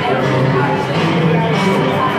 Música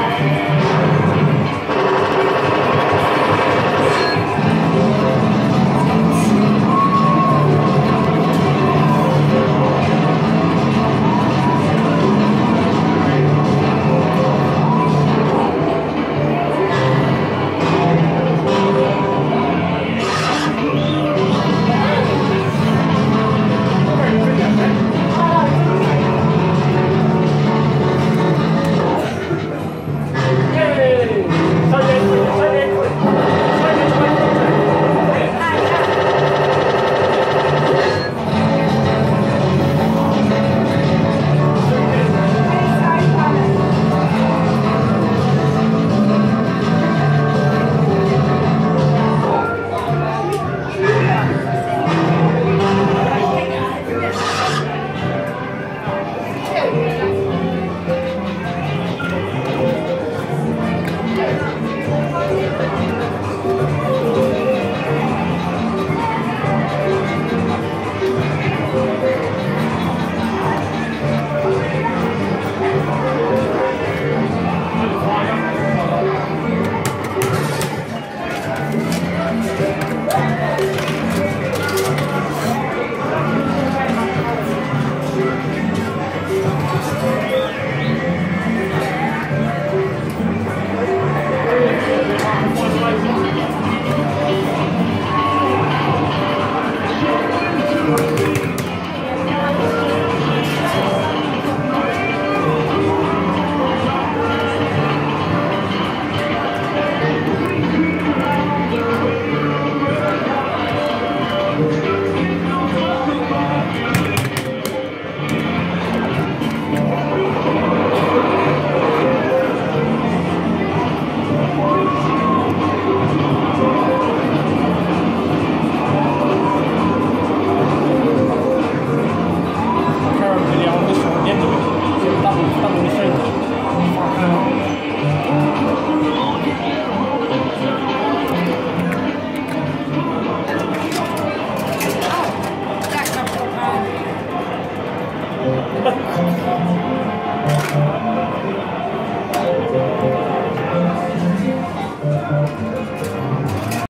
多分一緒